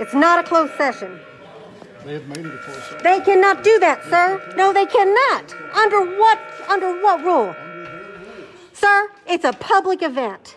It's not a closed session. They have made it a closed session. They cannot do that, sir. No, they cannot. Under what under what rule? Sir, it's a public event.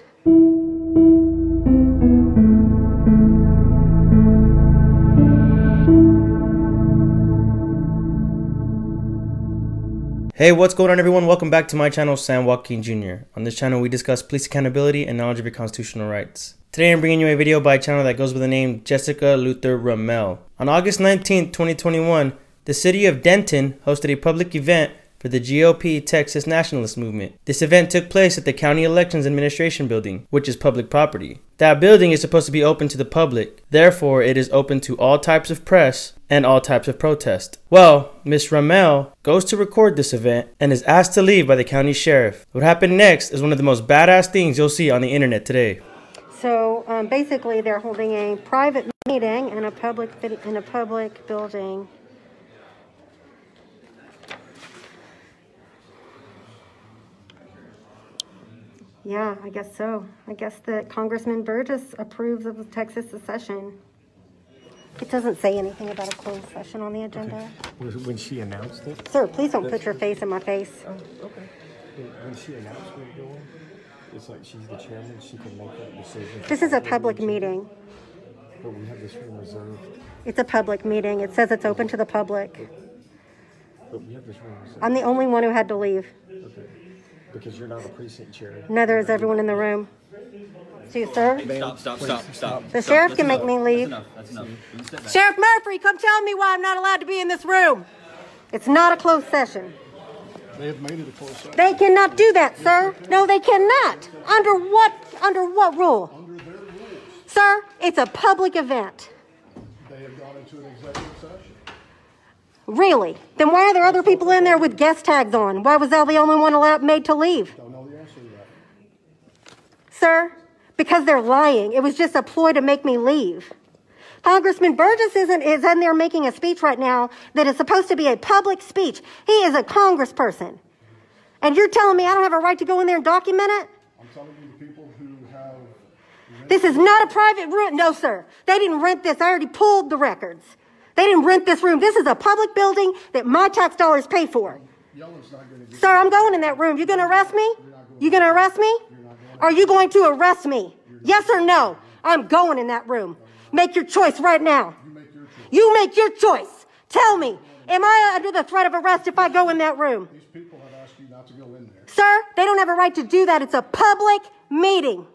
Hey, what's going on, everyone? Welcome back to my channel, San Joaquin Jr. On this channel, we discuss police accountability and knowledge of your constitutional rights. Today, I'm bringing you a video by a channel that goes by the name Jessica Luther Rummel. On August 19, 2021, the city of Denton hosted a public event for the GOP Texas Nationalist Movement. This event took place at the County Elections Administration Building, which is public property. That building is supposed to be open to the public, therefore, it is open to all types of press and all types of protest. Well, Miss Rummel goes to record this event and is asked to leave by the county sheriff. What happened next is one of the most badass things you'll see on the internet today. So um, basically, they're holding a private meeting in a public in a public building. Yeah, I guess so. I guess that Congressman Burgess approves of the Texas secession. It doesn't say anything about a closed session on the agenda. Was it When she announced it? Sir, please don't put your face in my face. Oh, okay. When she announced we're doing, it's like she's the chairman, she can make that decision. This is a public meeting. But we have this room reserved, It's a public meeting. It says it's open to the public. but we have this room reserved, I'm the only one who had to leave. okay? Because you're not a precinct chair. Neither is everyone in the room. See, sir? Stop, stop, stop, stop. The Stop. sheriff That's can make me leave. That's enough. That's enough. You can back. Sheriff Murphy, come tell me why I'm not allowed to be in this room. It's not a closed session. They have made it a closed session. They cannot do that, sir. No, they cannot. Under what under what rule? Under their rules, Sir, it's a public event. they have gone into an executive session. Really? Then why are there other people in there with guest tags on? Why was I the only one allowed made to leave? Don't know the answer to that. Sir, because they're lying. It was just a ploy to make me leave. Congressman Burgess isn't is in there making a speech right now that is supposed to be a public speech. He is a congressperson. And you're telling me I don't have a right to go in there and document it? I'm telling you, the people who have, This is not a private room. No, sir. They didn't rent this. I already pulled the records. They didn't rent this room. This is a public building that my tax dollars pay for. Sir, I'm going in that room. You're gonna arrest me? You're gonna arrest me? Are you going to arrest me? Yes or no? I'm going in that room. Make your choice right now. you make your choice. You make your choice. Tell me, am I under the threat of arrest if I go in that room? These people have asked you not to go in there. Sir, they don't have a right to do that. It's a public meeting.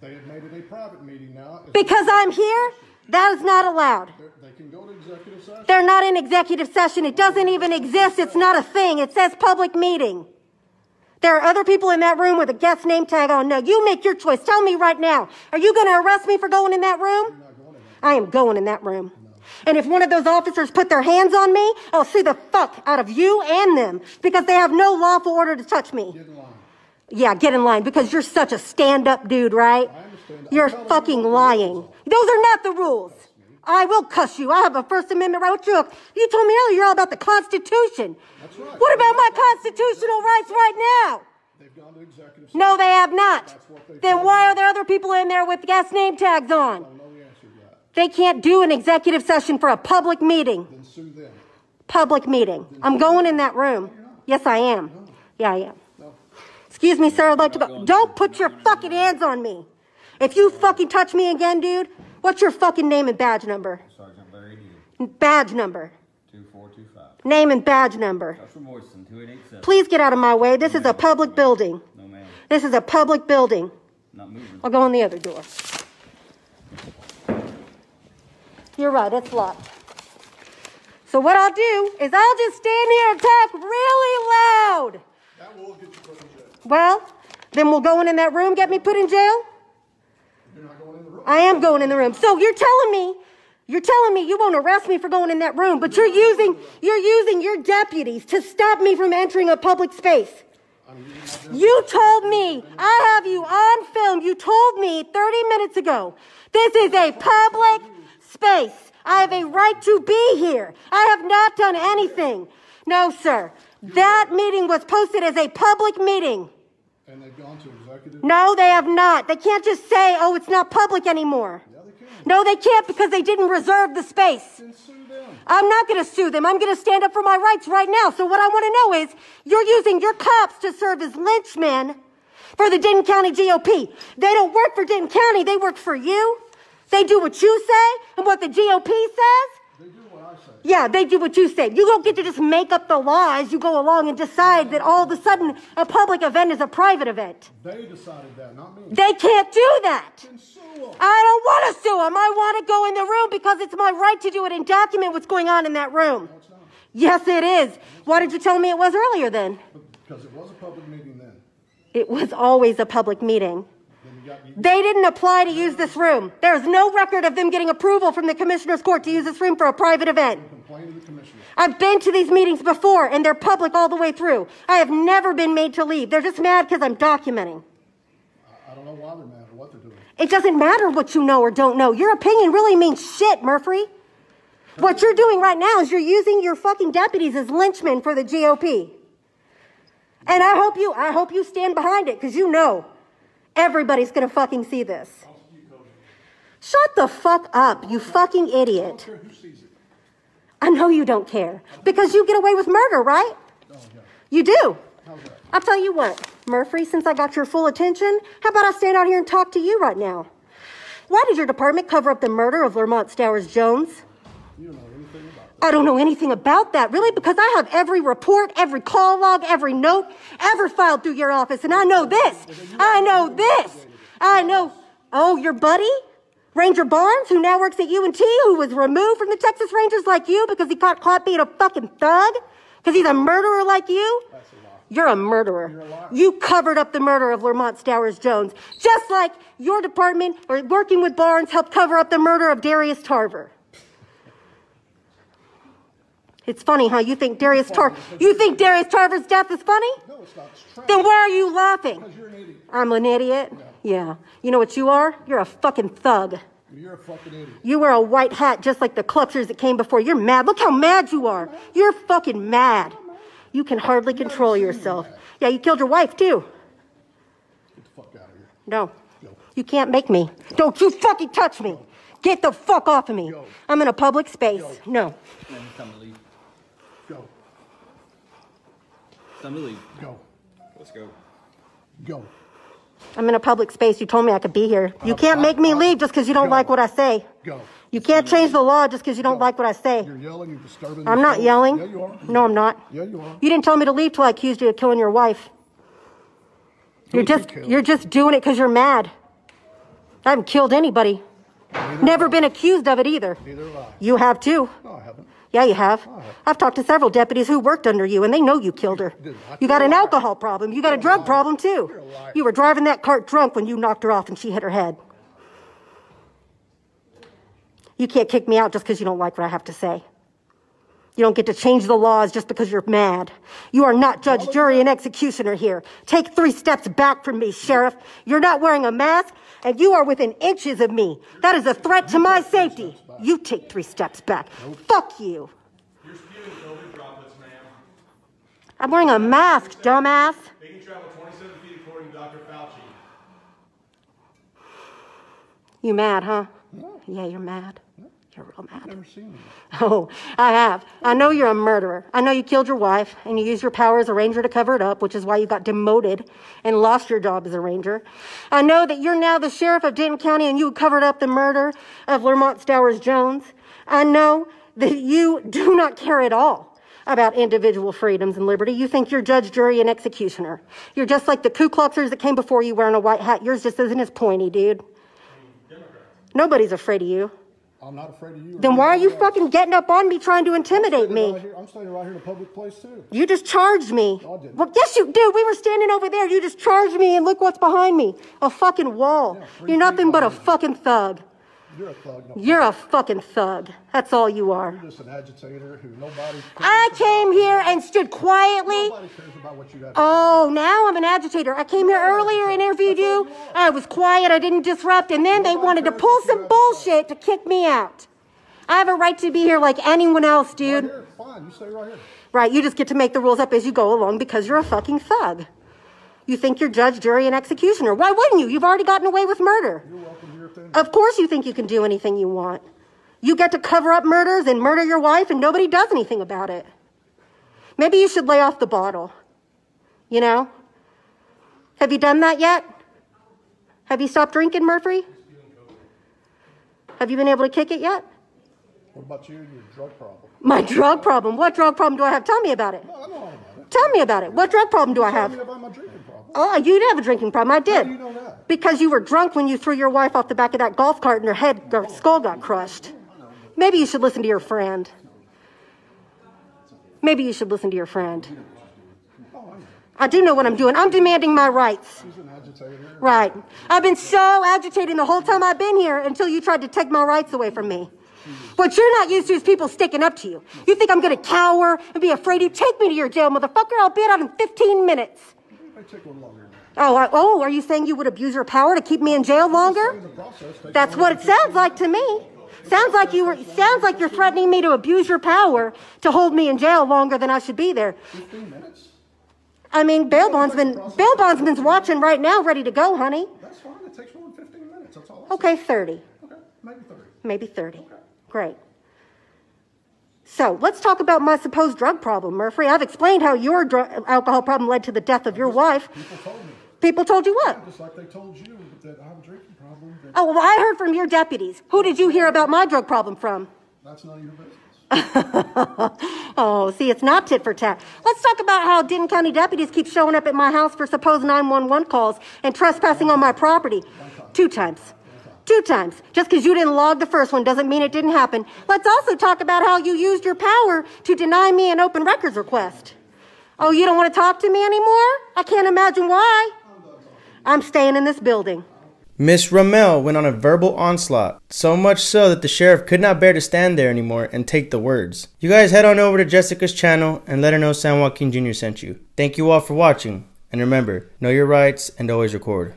They have made it a private meeting now. Because I'm here, that is not allowed. they're- They can go to executive session. They're not in executive session. It doesn't even exist. It's not a thing. It says public meeting. There are other people in that room with a guest name tag on. No, you make your choice. Tell me right now. Are you going to arrest me for going in that room? I am going in that room. And if one of those officers put their hands on me, I'll sue the fuck out of you and them because they have no lawful order to touch me. Get in line. Yeah, get in line because you're such a stand up dude, right? Understand. You're I'm telling you fucking lying. Those are not the rules. I will cuss you. I have a First Amendment right. What you, you told me earlier you're all about the Constitution. That's right. What about my constitutional rights right now? They've gone to executive. No, they have not. Then why are there other people in there with guest name tags on? I don't know the answer to that. They can't do an executive session for a public meeting. Then sue them. Public meeting. I'm going in that room. Yes, I am. Yeah, I am. Excuse me, sir. I'd like to go. Don't put your fucking hands on me. If you fucking touch me again, dude, what's your fucking name and badge number? Sergeant Larry Badge number. 2425. Name and badge number. Joshua Morrison, 2887. Please get out of my way. This is a public building. No, ma'am. This is a public building. Not moving. I'll go in the other door. You're right, it's locked. So what I'll do is I'll just stand here and talk really loud. That will get you put in jail. Well, then we'll go in in that room, get me put in jail? You're not going in the room. I am going in the room. So you're telling me, you're telling me you won't arrest me for going in that room, but you're using, you're using your deputies to stop me from entering a public space. You told me, I have you on film. You told me 30 minutes ago. This is a public space. I have a right to be here. I have not done anything. No, sir. That meeting was posted as a public meeting. And they've gone to executive. No, they have not. They can't just say, oh, it's not public anymore. Yeah, they can. No, they can't because they didn't reserve the space. I'm not going to sue them. I'm going to stand up for my rights right now. So what I want to know is you're using your cops to serve as lynchmen for the Denton County GOP. They don't work for Denton County. They work for you. They do what you say and what the GOP says. They do what I say. Yeah, they do what you say. You don't get to just make up the law as you go along and decide that all of a sudden a public event is a private event. They decided that, not me. They can't do that. I don't want to sue them. I want to go in the room because it's my right to do it and document what's going on in that room. Not. Yes, it is. Why did you tell me it was earlier then? Because it was a public meeting then. It was always a public meeting. They didn't apply to use this room. There's no record of them getting approval from the Commissioner's Court to use this room for a private event. complain to the commissioner. I've been to these meetings before and they're public all the way through. I have never been made to leave. They're just mad because I'm documenting. I don't know why they're mad or what they're doing. It doesn't matter what you know or don't know. Your opinion really means shit, Murphy. What you're doing right now is you're using your fucking deputies as lynchmen for the GOP. And I hope you, I hope you stand behind it because you know everybody's gonna fucking see this. Shut the fuck up, you fucking idiot. I know you don't care because you get away with murder, right? You do. I'll tell you what, Murphy, since I got your full attention, how about I stand out here and talk to you right now? Why did your department cover up the murder of Lamont Stowers Jones? You know. I don't know anything about that, really, because I have every report, every call log, every note ever filed through your office, and I know this. I know this. I know. Oh, your buddy? Ranger Barnes, who now works at UNT, who was removed from the Texas Rangers like you because he got caught being a fucking thug? Because he's a murderer like you? You're a murderer. You're a. You covered up the murder of Lamont Stowers Jones, just like your department or working with Barnes helped cover up the murder of Darius Tarver. It's funny, huh? You think Darius Tar you think Darius Tarver's death is funny? No, it's not. It's. Then why are you laughing? Because you're an idiot. I'm an idiot. Yeah. You know what you are? You're a fucking thug. You're a fucking idiot. You wear a white hat just like the Kluxers that came before. You're mad. Look how mad you are. You're fucking mad. You can hardly control yourself. mad. Yeah, you killed your wife too. Get the fuck out of here. No. Go. You can't make me. Don't you fucking touch me. Get the fuck off of me. Go. I'm in a public space. No. Then it's time to leave. Go. It's time to leave. Go. Let's go. Go. I'm in a public space. You told me I could be here. You can't make me leave just because you don't Go. like what I say. Go. You can't change the law just because you don't like what I say. You're yelling. You're disturbing. I'm not show. yelling. Yeah, you are. No, I'm not. Yeah, you are. You didn't tell me to leave till I accused you of killing your wife. You're Who'd you just kill? you're just doing it because you're mad. I haven't killed anybody. Neither Never have been accused of it either. Neither have I. You have too. No, I haven't. Yeah, you have. I've talked to several deputies who worked under you, and they know you killed her. You got an alcohol problem. You got a You're a drug problem too. You're a liar. You were driving that cart drunk when you knocked her off and she hit her head. You can't kick me out just because you don't like what I have to say. You don't get to change the laws just because you're mad. You are not judge, jury, and executioner here. Take three steps back from me, Sheriff. You're not wearing a mask, and you are within inches of me. That is a threat to my safety. You take three steps back. Fuck you. You're spewing COVID droplets, ma'am. I'm wearing a mask, dumbass. They can travel 27 feet according to Dr. Fauci. You mad, huh? Yeah, you're mad. You're real mad. Never seen you. Oh, I have. I know you're a murderer. I know you killed your wife and you used your power as a ranger to cover it up, which is why you got demoted and lost your job as a ranger. I know that you're now the sheriff of Denton County and you covered up the murder of Lamont Stowers Jones. I know that you do not care at all about individual freedoms and liberty. You think you're judge, jury, and executioner. You're just like the Ku Kluxers that came before you wearing a white hat. Yours just isn't as pointy, dude. Nobody's afraid of you. I'm not afraid of you. Then why are you fucking getting up on me trying to intimidate me? Right. I'm standing right here in a public place too. You just charged me. No, I didn't. Well, yes, you did. We were standing over there. You just charged me, and look what's behind me a fucking wall. Yeah, You're nothing but a fucking thug. You're a thug. No, You're a fucking thug. That's all you are. You're just an agitator who nobody. I came here and stood quietly. Nobody cares about what you got. Oh, now I'm an agitator. I came here earlier and interviewed you. I was quiet. I didn't disrupt. And then they wanted to pull some bullshit to kick me out. I have a right to be here like anyone else, Right dude. here. Fine. You stay right here. Right, you just get to make the rules up as you go along because you're a fucking thug. You think you're judge, jury, and executioner. Why wouldn't you? You've already gotten away with murder. You're welcome Of course, you think you can do anything you want. You get to cover up murders and murder your wife, and nobody does anything about it. Maybe you should lay off the bottle. You know? Have you done that yet? Have you stopped drinking, Murphy? Have you been able to kick it yet? What about you and your drug problem? My drug problem. What drug problem do I have? Tell me about it. No, I know about it. Tell me about it. What drug problem do I Tell have? me about my drinking problem. Oh, you did have a drinking problem. I did. do you know that? Because you were drunk when you threw your wife off the back of that golf cart and her head, her skull got crushed. Maybe you should listen to your friend. Maybe you should listen to your friend. I do know what I'm doing. I'm demanding my rights. Right. I've been so agitating the whole time I've been here until you tried to take my rights away from me. What you're not used to is people sticking up to you. You think I'm going to cower and be afraid you? Take me to your jail, motherfucker. I'll be out in 15 minutes. Might take longer. Oh, I, oh, are you saying you would abuse your power to keep me in jail longer? In the process, takes That's what it sounds like to me. Sounds like you were. Sounds like you're threatening me to abuse your power to hold me in jail longer than I should be there. 15 minutes? I mean, bail bondsman. Bail bondsman's watching right now, ready to go, honey. That's fine. It takes more than 15 minutes. That's all. Okay, thirty. Okay, maybe 30. maybe thirty. Great. So let's talk about my supposed drug problem, Murphy. I've explained how your alcohol problem led to the death of your wife. People told me, People told you what? just like they told you that I have a drinking problem, Oh, well, I heard from your deputies. Who did you hear about my drug problem from? that's none of your business. Oh, see, it's not tit for tat. Let's talk about how Denton County deputies keep showing up at my house for supposed 911 calls and trespassing on my property. Two times. Two times. Just because you didn't log the first one doesn't mean it didn't happen. Let's also talk about how you used your power to deny me an open records request. Oh, you don't want to talk to me anymore? I can't imagine why. I'm staying in this building. Miss Rummel went on a verbal onslaught, so much so that the sheriff could not bear to stand there anymore and take the words. You guys head on over to Jessica's channel and let her know San Joaquin Jr. sent you. Thank you all for watching, and remember, know your rights and always record.